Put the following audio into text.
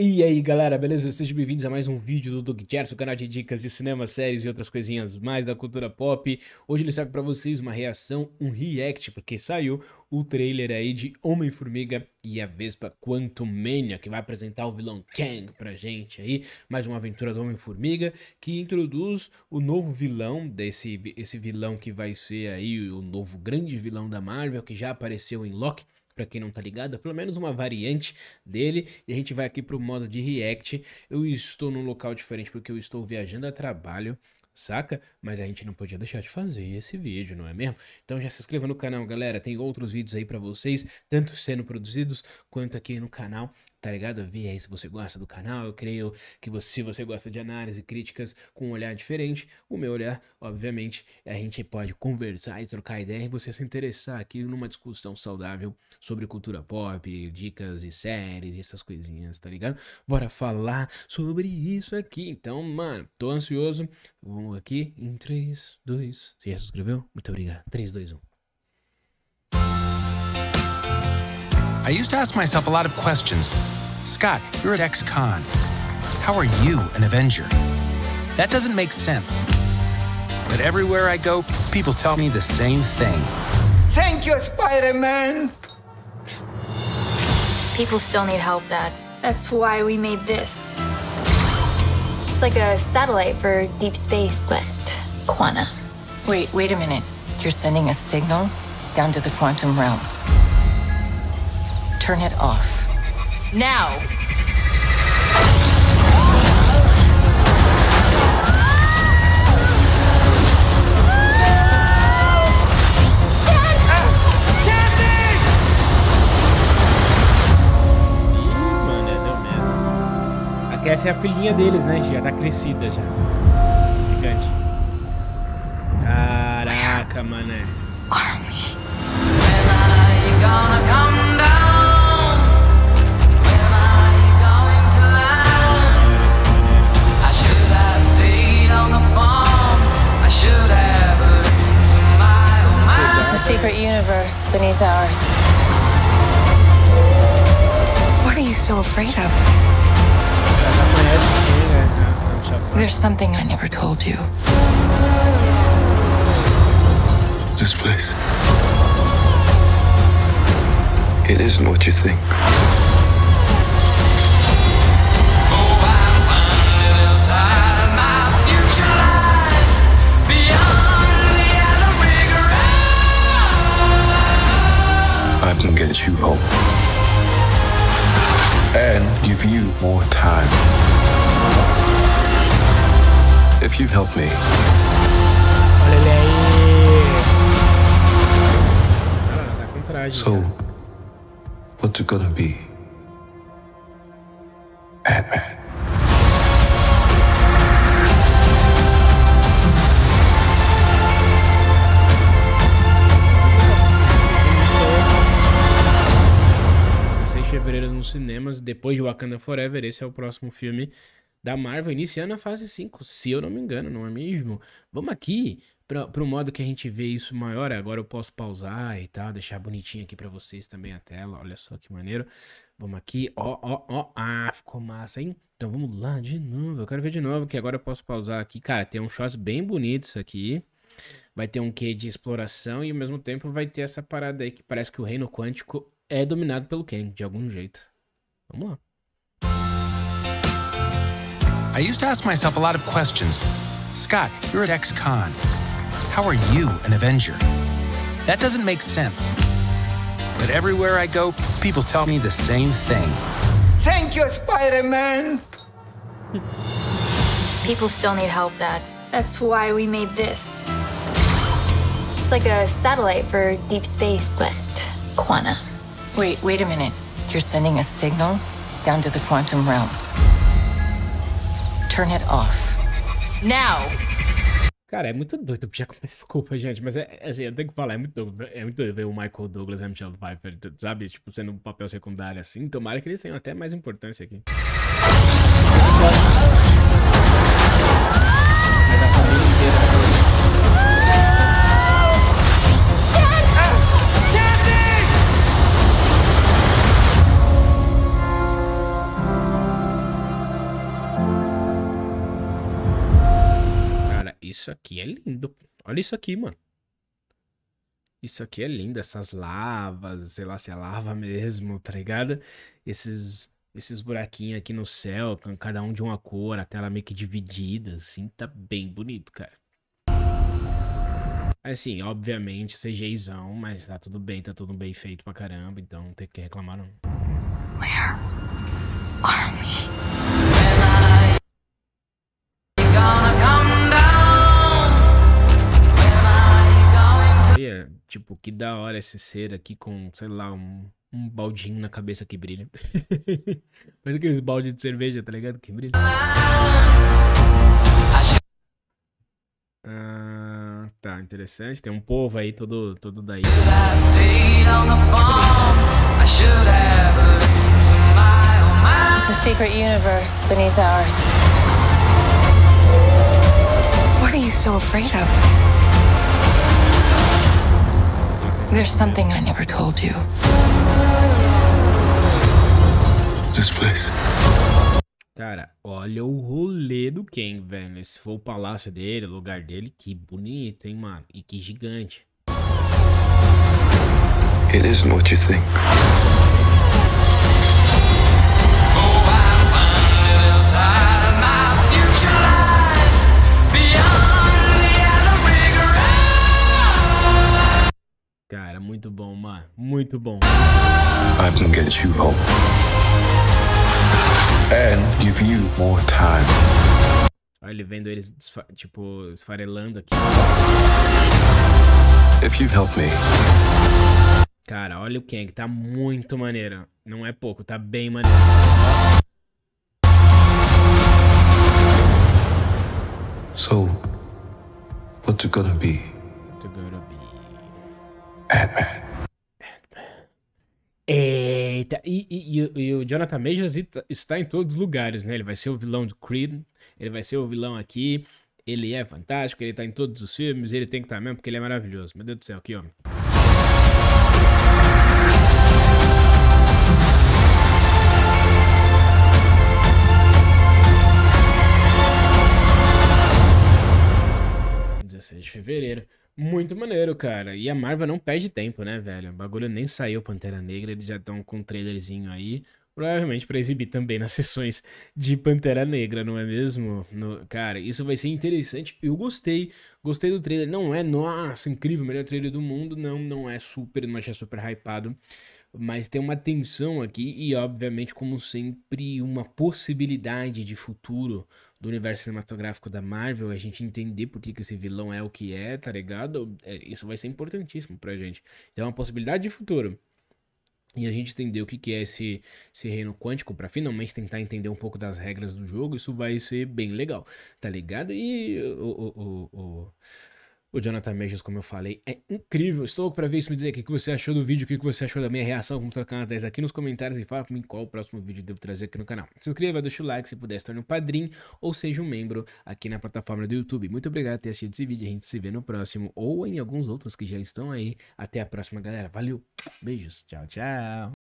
E aí galera, beleza? Sejam bem-vindos a mais um vídeo do Doug Gerson, canal de dicas de cinema, séries e outras coisinhas mais da cultura pop. Hoje ele serve pra vocês uma reação, um react, porque saiu o trailer aí de Homem-Formiga e a Vespa Quantum Mania, que vai apresentar o vilão Kang pra gente aí. Mais uma aventura do Homem-Formiga, que introduz o novo vilão, desse esse vilão que vai ser aí o novo grande vilão da Marvel, que já apareceu em Loki para quem não tá ligado, é pelo menos uma variante dele. E a gente vai aqui pro modo de react. Eu estou num local diferente porque eu estou viajando a trabalho saca? Mas a gente não podia deixar de fazer esse vídeo, não é mesmo? Então já se inscreva no canal, galera, tem outros vídeos aí para vocês, tanto sendo produzidos quanto aqui no canal tá ligado? Vê aí se você gosta do canal. Eu creio que você, se você gosta de análise, críticas com um olhar diferente, o meu olhar, obviamente, a gente pode conversar e trocar ideia e você se interessar aqui numa discussão saudável sobre cultura pop, dicas e séries e essas coisinhas, tá ligado? Bora falar sobre isso aqui. Então, mano, tô ansioso. Vamos aqui em 3, 2. Você já se inscreveu? Muito obrigado. 3, 2, 1. I used to ask myself a lot of questions. Scott, you're at ex-con. How are you an Avenger? That doesn't make sense. But everywhere I go, people tell me the same thing. Thank you, Spider-Man! People still need help, Dad. That's why we made this. Like a satellite for deep space, but quanta. Wait, wait a minute. You're sending a signal down to the quantum realm. Turn it off. Now! Essa é a filhinha deles, né? Já tá crescida já. Gigante. Caraca, mané. So afraid of? There's something I never told you. This place. It isn't what you think. I can get you home. And give you more time. If you help me, Olha ele aí. Ah, tá com traje. so cara. what's it gonna be? Ant-Man. Cinemas, depois de Wakanda Forever, esse é o próximo filme da Marvel, iniciando a fase 5, se eu não me engano, não é mesmo? Vamos aqui para o modo que a gente vê isso maior, agora eu posso pausar e tal, deixar bonitinho aqui para vocês também a tela, olha só que maneiro. Vamos aqui, ó, ó, ó, ah, ficou massa, hein? Então vamos lá de novo, eu quero ver de novo, que agora eu posso pausar aqui. Cara, tem um shots bem bonitos aqui. Vai ter um quê de exploração e ao mesmo tempo vai ter essa parada aí que parece que o reino quântico é dominado pelo Kang, de algum jeito. Vamos lá. I used to ask myself a lot of questions. Scott, you're at ex-con. How are you an Avenger? That doesn't make sense. But everywhere I go, people tell me the same thing. Thank you, Spider-Man! People still need help, Dad. That's why we made this. It's Like a satellite for deep space, but quanta. Wait, wait a minute. You're sending a signal down to the quantum realm. Turn it off. Now! Cara, é muito doido. Já desculpa, gente, mas é, é assim, eu tenho que falar, é muito doido. É muito doido ver o Michael Douglas e a Michelle Pfeiffer, sabe? Tipo, sendo um papel secundário assim. Tomara que eles tenham até mais importância aqui. Aqui é lindo. Olha isso aqui, mano. Isso aqui é lindo, essas lavas, sei lá se é lava mesmo, tá ligado? Esses, esses buraquinhos aqui no céu, cada um de uma cor, a tela meio que dividida, assim, tá bem bonito, cara. Assim, obviamente, CGIzão, mas tá tudo bem, tá tudo bem feito pra caramba, então não tem que reclamar não. Where are we? Que da hora esse ser aqui com, sei lá, um, um baldinho na cabeça que brilha. Parece aqueles balde de cerveja, tá ligado? Que brilha. Ah, tá, interessante. Tem um povo aí todo, todo daí. It's a secret universe beneath ours. What are you so afraid of? There's something I never told you. This place. Cara, olha o rolê do Ken, velho. Esse foi o palácio dele, o lugar dele. Que bonito, hein, mano? E que gigante. It isn't what you think. Muito bom, mano. Muito bom. I can get you home. And give you more time. Olha ele vendo eles, tipo, esfarelando aqui. If you help me, Cara, olha o Kang, tá muito maneiro. Não é pouco, tá bem maneiro. so what's it gonna be? To gonna be. Ant-Man. E, e- e e o Jonathan Majors está em todos os lugares, né? Ele vai ser o vilão do Creed, ele vai ser o vilão aqui. Ele é fantástico, ele tá em todos os filmes, ele tem que estar mesmo porque ele é maravilhoso. Meu Deus do céu, ó. ...16 de fevereiro. Muito maneiro, cara. E a Marvel não perde tempo, né, velho? O bagulho nem saiu Pantera Negra, eles já estão com um trailerzinho aí. Provavelmente pra exibir também nas sessões de Pantera Negra, não é mesmo? No- cara, isso vai ser interessante. Eu gostei. Gostei do trailer. Não é, nossa, incrível, melhor trailer do mundo. Não, não é super, não achei super hypado. Mas tem uma tensão aqui e, obviamente, como sempre, uma possibilidade de futuro do universo cinematográfico da Marvel, a gente entender por que, que esse vilão é o que é, tá ligado? É, isso vai ser importantíssimo pra gente. Então, é uma possibilidade de futuro. E a gente entender o que, que é esse, esse reino quântico pra finalmente tentar entender um pouco das regras do jogo, isso vai ser bem legal, tá ligado? E o, o, o, o, o Jonathan Majors, como eu falei, é incrível. Estou louco pra ver isso, me dizer o que, você achou do vídeo, o que, você achou da minha reação. Vamos trocar umas 10 aqui nos comentários e fala pra mim qual o próximo vídeo devo trazer aqui no canal. Se inscreva, deixa o like se puder, se torne um padrinho ou seja um membro aqui na plataforma do YouTube. Muito obrigado por ter assistido esse vídeo. A gente se vê no próximo ou em alguns outros que já estão aí. Até a próxima, galera. Valeu, beijos, tchau, tchau.